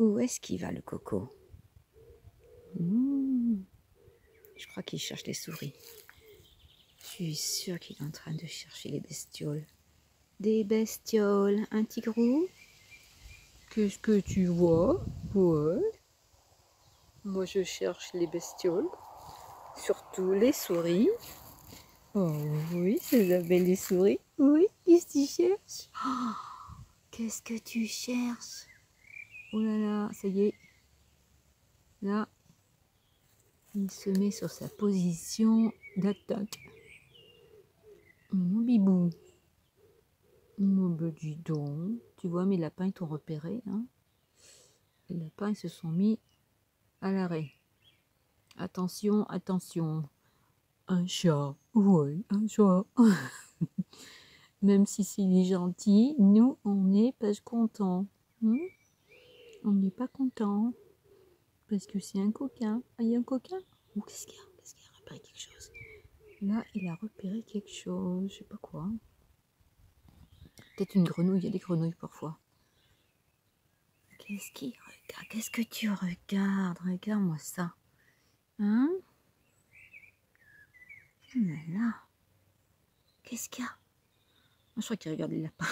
Où est-ce qu'il va le coco Mmh. Je crois qu'il cherche les souris. Je suis sûre qu'il est en train de chercher les bestioles. Des bestioles, un tigrou Qu'est-ce que tu vois? Ouais. Moi, je cherche les bestioles. Surtout les souris. Oh oui, c'est belle les souris. Oui, qu'est-ce que tu cherches? Oh, Qu'est-ce que tu cherches? Oh là là, ça y est. Là, il se met sur sa position d'attaque. Mon bibou. Mon ben dis donc. Tu vois, mes lapins, ils t'ont repéré. Hein les lapins, se sont mis à l'arrêt. Attention, attention. Un chat. Oui, un chat. Même si c'est gentil, nous, on n'est pas contents. Hein on n'est pas content. Parce que c'est un coquin. Ah, il y a un coquin? Ou qu'est-ce qu'il y a? Qu'est-ce qu'il a? Repéré quelque chose Là, il a repéré quelque chose. Je sais pas quoi. Peut-être une grenouille. Il y a des grenouilles parfois. Qu'est-ce qu'il regarde? Qu'est-ce que tu regardes? Regarde-moi ça. Hein? Là? Qu'est-ce qu'il y a? Je crois qu'il regarde les lapins.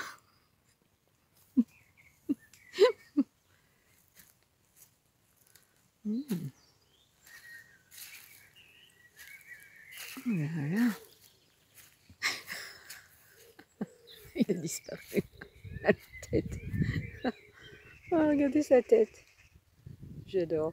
Là. Il a disparu. La tête. Oh, regardez sa tête. J'adore.